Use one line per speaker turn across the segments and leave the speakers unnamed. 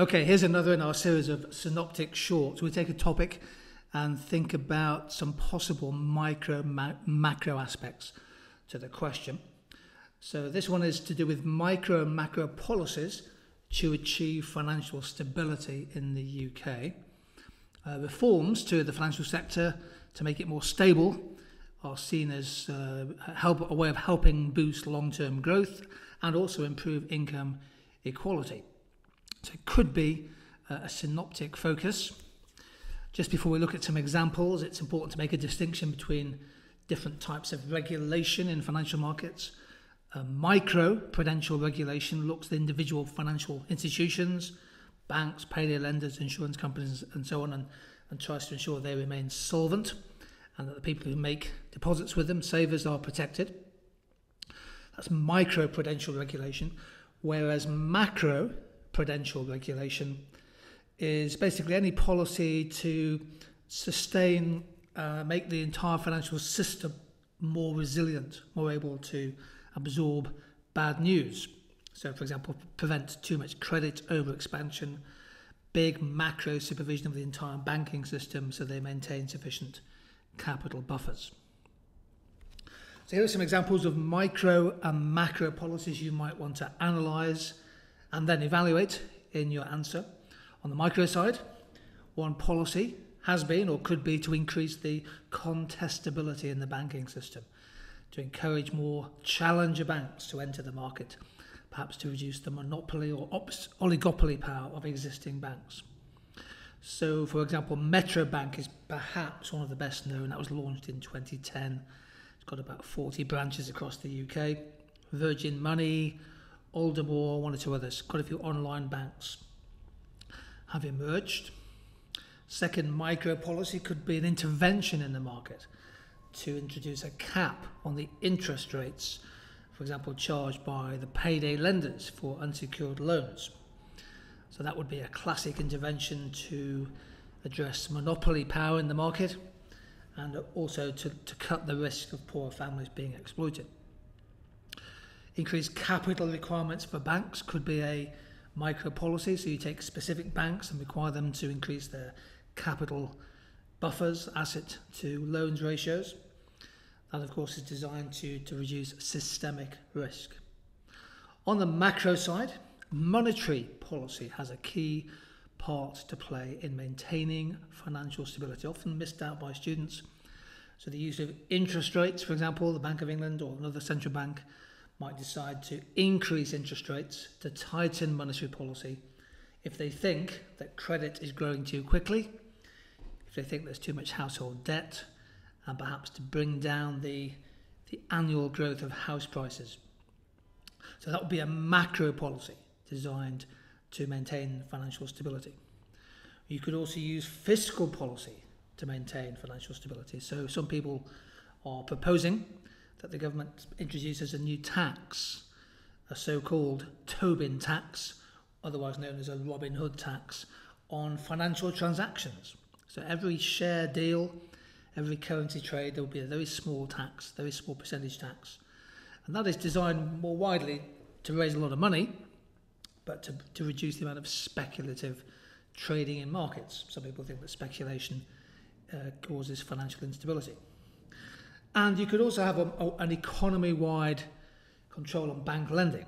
Okay, here's another in our series of synoptic shorts. We take a topic and think about some possible micro ma- macro aspects to the question. So this one is to do with micro and macro policies to achieve financial stability in the UK. Uh, reforms to the financial sector to make it more stable are seen as uh, help, a way of helping boost long-term growth and also improve income equality. So it could be uh, a synoptic focus. Just before we look at some examples, it's important to make a distinction between different types of regulation in financial markets. Uh, micro prudential regulation looks at individual financial institutions, banks, payday lenders, insurance companies, and so on, and, and tries to ensure they remain solvent and that the people who make deposits with them, savers, are protected. That's micro prudential regulation, whereas macro prudential regulation is basically any policy to sustain, uh, make the entire financial system more resilient, more able to absorb bad news. So, for example, prevent too much credit over expansion, big macro supervision of the entire banking system so they maintain sufficient capital buffers. So, here are some examples of micro and macro policies you might want to analyse and then evaluate in your answer. On the micro side, one policy has been or could be to increase the contestability in the banking system, to encourage more challenger banks to enter the market, perhaps to reduce the monopoly or oligopoly power of existing banks. So, for example, Metro Bank is perhaps one of the best known. That was launched in 2010. It's got about 40 branches across the UK. Virgin Money, Aldermore, one or two others, quite a few online banks have emerged. Second, micro policy could be an intervention in the market to introduce a cap on the interest rates, for example, charged by the payday lenders for unsecured loans. So that would be a classic intervention to address monopoly power in the market and also to, to cut the risk of poor families being exploited. Increased capital requirements for banks could be a micro policy. So you take specific banks and require them to increase their capital buffers, asset to loans ratios. That, of course, is designed to, to reduce systemic risk. On the macro side, monetary policy has a key part to play in maintaining financial stability, often missed out by students. So the use of interest rates, for example, the Bank of England or another central bank might decide to increase interest rates to tighten monetary policy if they think that credit is growing too quickly, if they think there's too much household debt, and perhaps to bring down the, the annual growth of house prices. So that would be a macro policy designed to maintain financial stability. You could also use fiscal policy to maintain financial stability. So some people are proposing that the government introduces a new tax, a so called Tobin tax, otherwise known as a Robin Hood tax, on financial transactions. So every share deal, every currency trade, there will be a very small tax, very small percentage tax. And that is designed more widely to raise a lot of money, but to, to reduce the amount of speculative trading in markets. Some people think that speculation uh, causes financial instability. And you could also have a, a, an economy wide control on bank lending.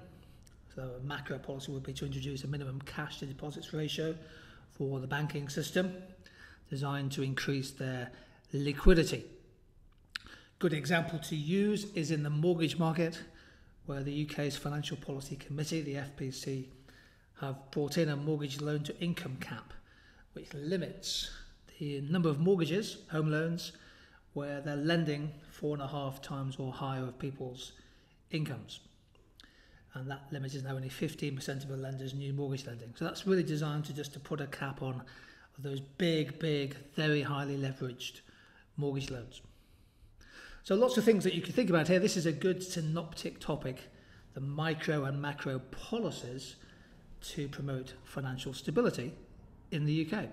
So, a macro policy would be to introduce a minimum cash to deposits ratio for the banking system, designed to increase their liquidity. Good example to use is in the mortgage market, where the UK's Financial Policy Committee, the FPC, have brought in a mortgage loan to income cap, which limits the number of mortgages, home loans, where they're lending four and a half times or higher of people's incomes. And that limit is now only 15% of the lenders' new mortgage lending. So that's really designed to just to put a cap on those big, big, very highly leveraged mortgage loans. So lots of things that you can think about here. This is a good synoptic topic, the micro and macro policies to promote financial stability in the UK.